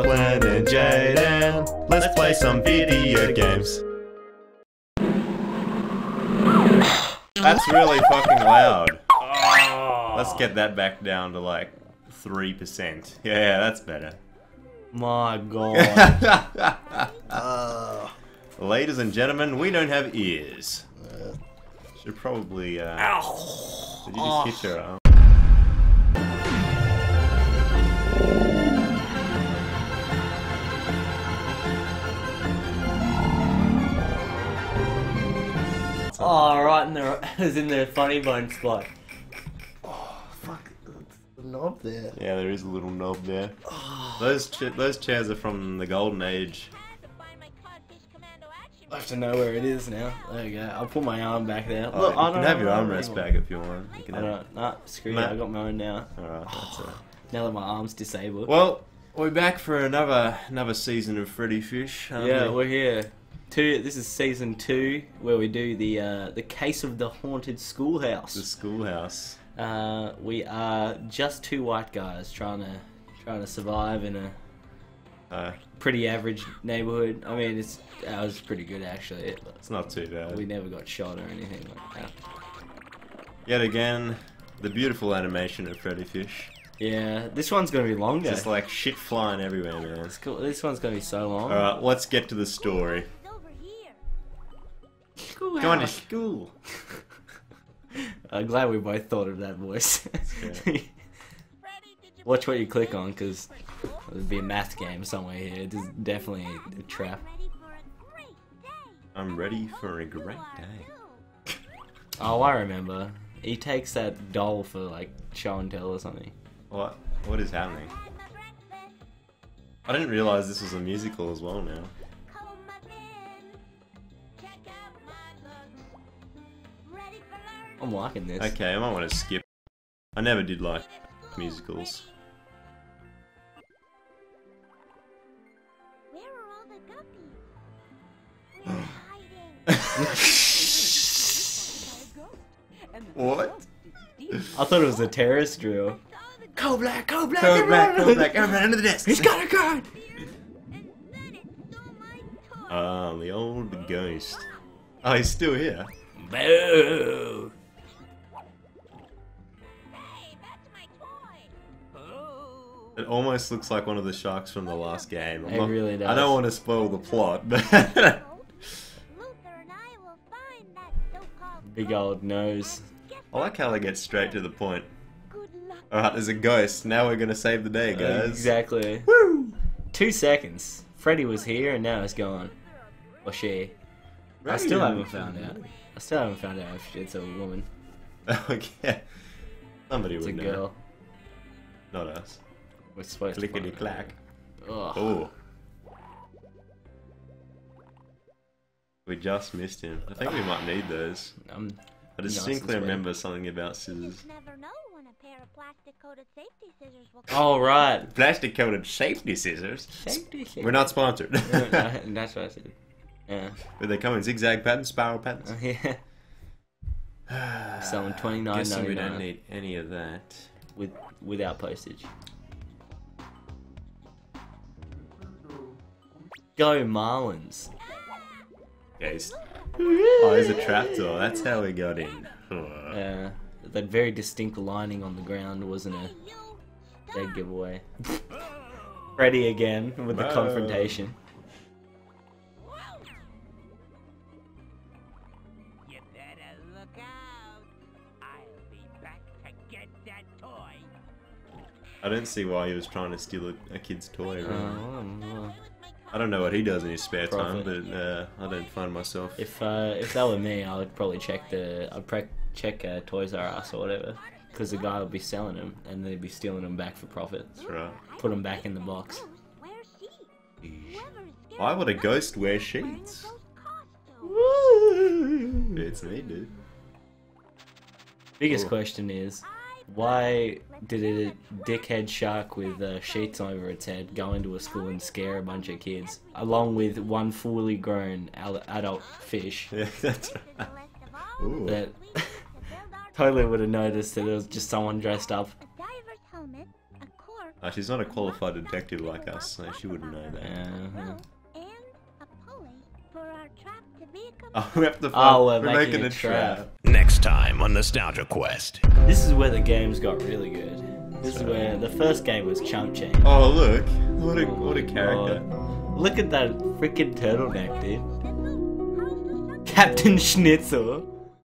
Lachlan and Jaydon. Let's play some video games. That's really fucking loud. Let's get that back down to like 3%. Yeah, that's better. My god. Ladies and gentlemen, we don't have ears. Should probably, uh... Ow. Did you just hit your arm? Oh, right in the, it was in the funny bone spot. Oh fuck, the knob there. Yeah, there is a little knob there. Those cha- those chairs are from the golden age. I have to know where it is now. There you go. I'll put my arm back there. Oh, Look, you I can don't have your armrest back if you want. You can I have... don't. Nah, screw Nah. you. I got mine now. Alright, that's it. Now that my arm's disabled. Well, we're back for another another season of Freddi Fish. aren't yeah, we? we're here. Two. This is season two, where we do the uh, the case of the haunted schoolhouse. the schoolhouse. Uh, we are just two white guys trying to trying to survive in a Uh, pretty average neighborhood. I mean, it's ours is pretty good actually. But it's not too bad. we never got shot or anything like that. Yet again, the beautiful animation of Freddi Fish. Yeah, this one's gonna be longer. Just like shit flying everywhere, man. Cool. This one's gonna be so long. Alright, let's get to the story. Schoolhouse. Going to school. I'm glad we both thought of that voice. Watch what you click on, because there'll be a math game somewhere here. This is definitely a trap. I'm ready for a great day. Oh, I remember. He takes that doll for like show and tell or something. What? What is happening? I didn't realize this was a musical as well now. I'm liking this. Okay, I might want to skip. I never did like musicals. Where are all the guppies? Where's hiding? What? I thought it was a terrorist drill. Go black, go black, Code black, everyone! code black, everyone under the desk. He's got a gun! Ah, the old ghost. Oh, he's still here. Boo! It almost looks like one of the sharks from the last game. I'm It really I don't want to spoil the plot, but Luther and I will find that so-called Big old nose. I like how they get straight to the point. Alright, there's a ghost. Now we're gonna save the day, guys. Exactly. Woo! Two seconds. Freddi was here and now he's gone. Or she. I still haven't found out. I still haven't found out if it's a woman. Oh, okay. Somebody It's a would know. girl. Not us. We're supposed. Clickety find clack. Oh. We just missed him. I think we might need those. I'm I distinctly remember something about scissors. Never know when a pair of plastic-coated safety scissors will Oh right. Plastic coated safety scissors. Safety We're not sponsored. That's what I said. Yeah. but they come in zigzag patterns, spiral patterns. yeah. Selling twenty nine Guessing we don't need any of that. with without postage. Go Marlins. Yes. Oh, there's a trapdoor. That's how we got in. Uh, that very distinct lining on the ground wasn't a dead giveaway. Freddi again with the Whoa. confrontation. You better look out. I'll be back to get that toy. I don't see why he was trying to steal a, a kid's toy. Uh, Really. well, I don't know what he does in his spare time, but uh, I don't find myself. if uh, if that were me, I would probably check the I'd pre- check uh, Toys R Us or whatever, because the guy would be selling them and they'd be stealing them back for profit. That's right. Put them back in the box. Where's she? Whoever is scared Why would a ghost wear sheets? costumes. It's me, dude. Biggest Cool. question is, why did a dickhead shark with uh, sheets over its head go into a school and scare a bunch of kids, along with one fully grown al- adult fish Yeah, that's right. Last of all, Ooh. that we need to build our totally would have noticed that it was just someone dressed up? a diver's helmet, a cork, Uh, she's not a qualified detective like us, so she wouldn't know that. Uh-huh. And a pulley for our trap to be a Oh, we have to find. Oh, we're we're making making a a trap. Next time on Nostalgia Quest. This is where the games got really good. This is where the first game was Chump Change. Oh, look. What a, Oh what a my character. Look at that freaking turtleneck, dude. How's the sun? Captain Schnitzel.